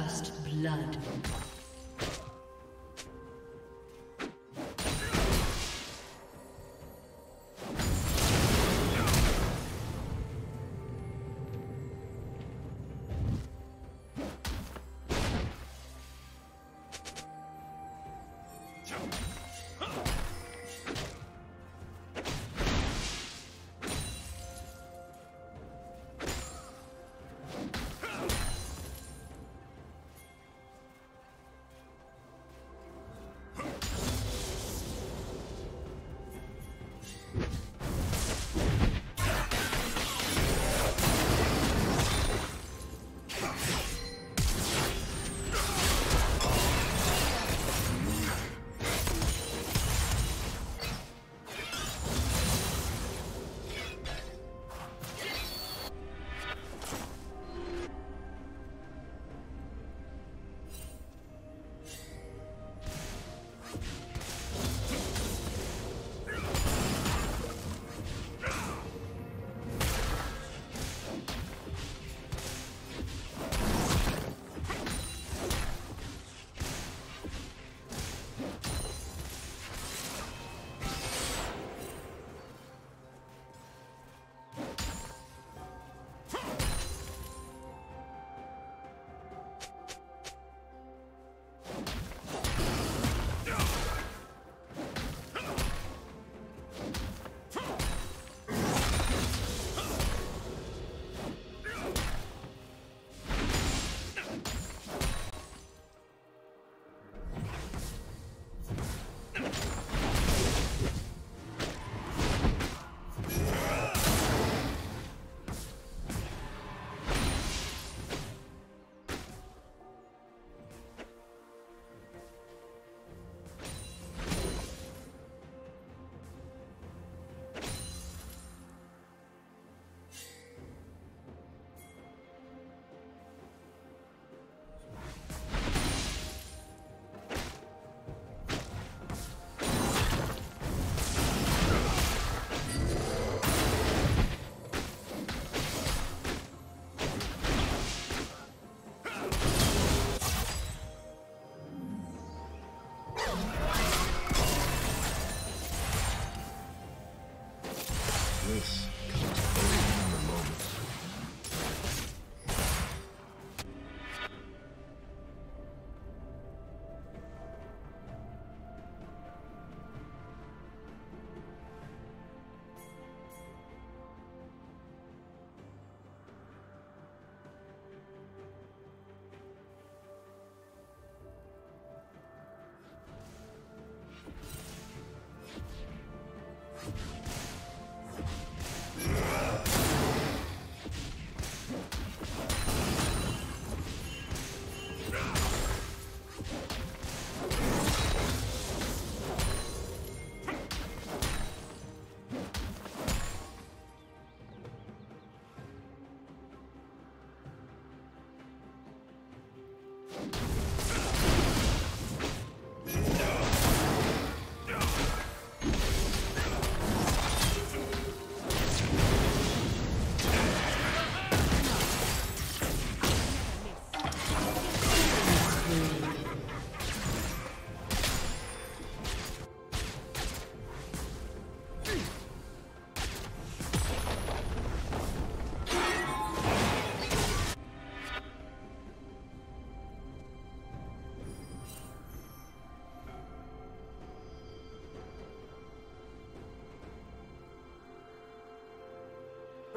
First blood.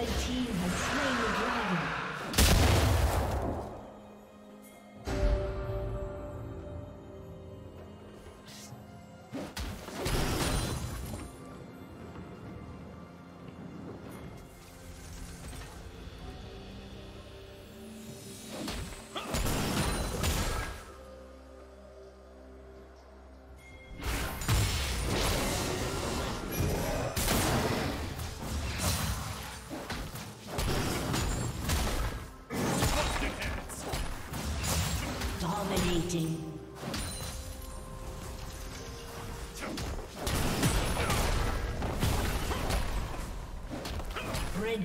Red team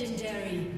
Legendary.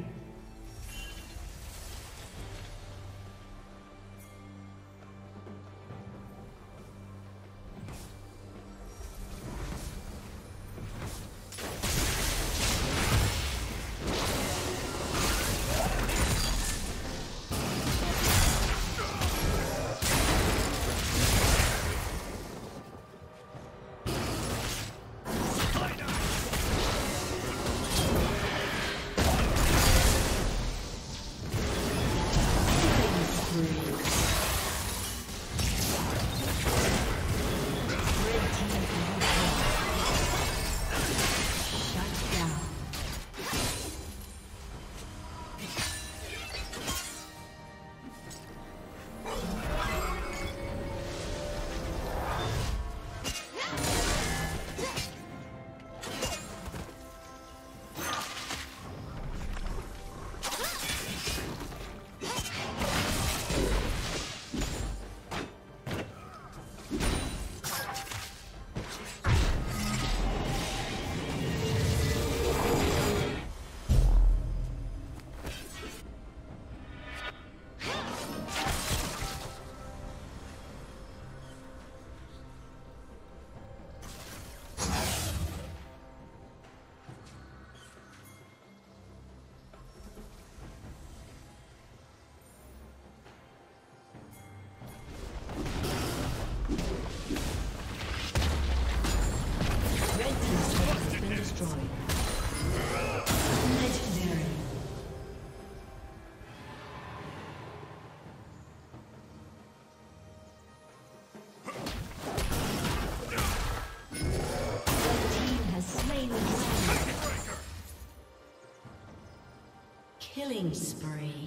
Killing spree.